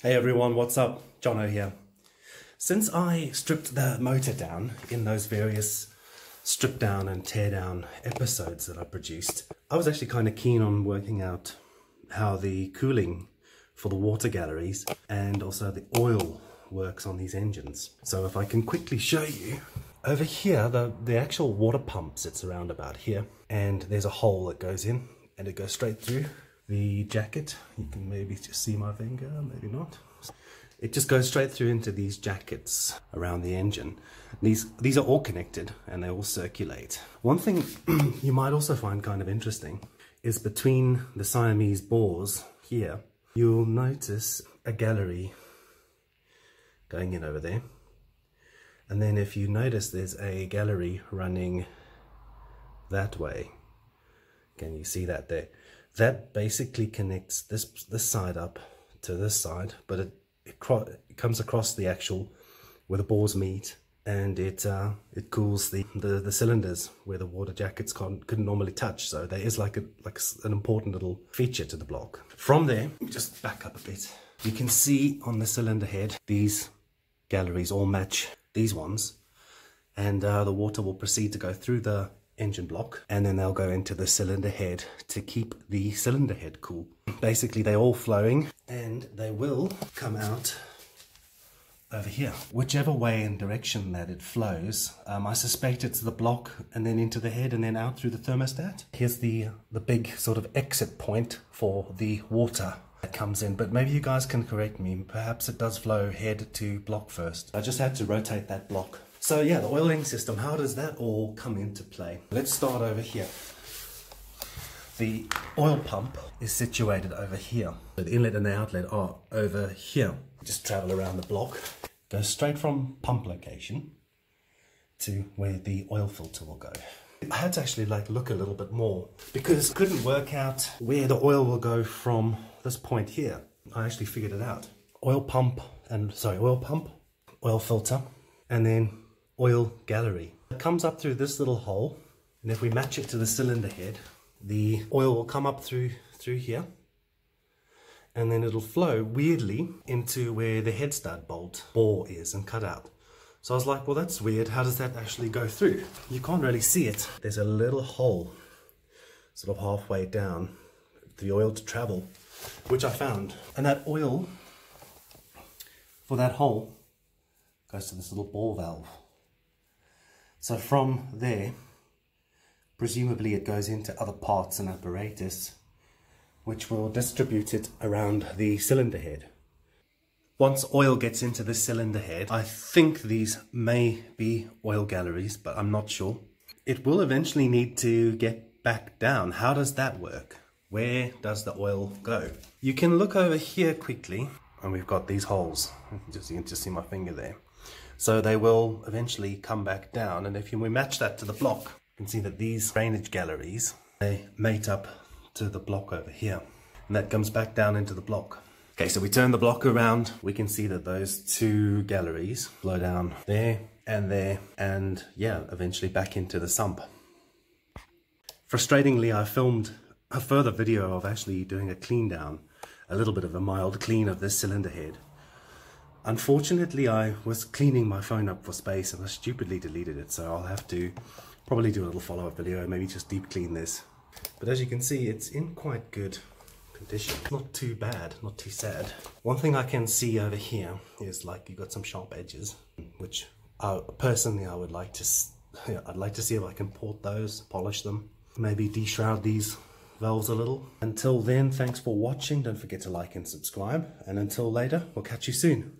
Hey everyone, what's up? Jono here. Since I stripped the motor down in those various strip down and tear down episodes that I produced, I was actually kind of keen on working out how the cooling for the water galleries and also the oil works on these engines. So if I can quickly show you, over here the, the actual water pump sits around about here and there's a hole that goes in and it goes straight through the jacket. You can maybe just see my finger, maybe not. It just goes straight through into these jackets around the engine. These, these are all connected and they all circulate. One thing you might also find kind of interesting is between the Siamese bores here, you'll notice a gallery going in over there. And then if you notice there's a gallery running that way. Can you see that there? That basically connects this this side up to this side but it, it, it comes across the actual where the bores meet and it uh, it cools the, the, the cylinders where the water jackets can't, couldn't normally touch. So there is like a like an important little feature to the block. From there just back up a bit. You can see on the cylinder head these galleries all match these ones. And uh, the water will proceed to go through the engine block and then they'll go into the cylinder head to keep the cylinder head cool. Basically they're all flowing and they will come out over here. Whichever way and direction that it flows, um, I suspect it's the block and then into the head and then out through the thermostat. Here's the, the big sort of exit point for the water that comes in, but maybe you guys can correct me. Perhaps it does flow head to block first. I just had to rotate that block so yeah, the oiling system, how does that all come into play? Let's start over here. The oil pump is situated over here. The inlet and the outlet are over here. Just travel around the block, go straight from pump location to where the oil filter will go. I had to actually like look a little bit more because I couldn't work out where the oil will go from this point here. I actually figured it out. Oil pump and sorry, oil pump, oil filter, and then oil gallery. It comes up through this little hole and if we match it to the cylinder head, the oil will come up through, through here and then it'll flow weirdly into where the head stud bolt bore is and cut out. So I was like, well, that's weird. How does that actually go through? You can't really see it. There's a little hole sort of halfway down the oil to travel, which I found. And that oil for that hole goes to this little ball valve. So from there, presumably it goes into other parts and apparatus, which will distribute it around the cylinder head. Once oil gets into the cylinder head, I think these may be oil galleries, but I'm not sure. It will eventually need to get back down. How does that work? Where does the oil go? You can look over here quickly, and we've got these holes. Just, you can just see my finger there. So they will eventually come back down. And if we match that to the block, you can see that these drainage galleries, they mate up to the block over here. And that comes back down into the block. Okay, so we turn the block around. We can see that those two galleries flow down there and there and yeah, eventually back into the sump. Frustratingly, I filmed a further video of actually doing a clean down, a little bit of a mild clean of this cylinder head. Unfortunately, I was cleaning my phone up for space and I stupidly deleted it, so I'll have to probably do a little follow-up video, maybe just deep clean this. But as you can see, it's in quite good condition. Not too bad, not too sad. One thing I can see over here is like you've got some sharp edges, which I, personally I would like to, I'd like to see if I can port those, polish them, maybe deshroud these valves a little. Until then, thanks for watching. Don't forget to like and subscribe. And until later, we'll catch you soon.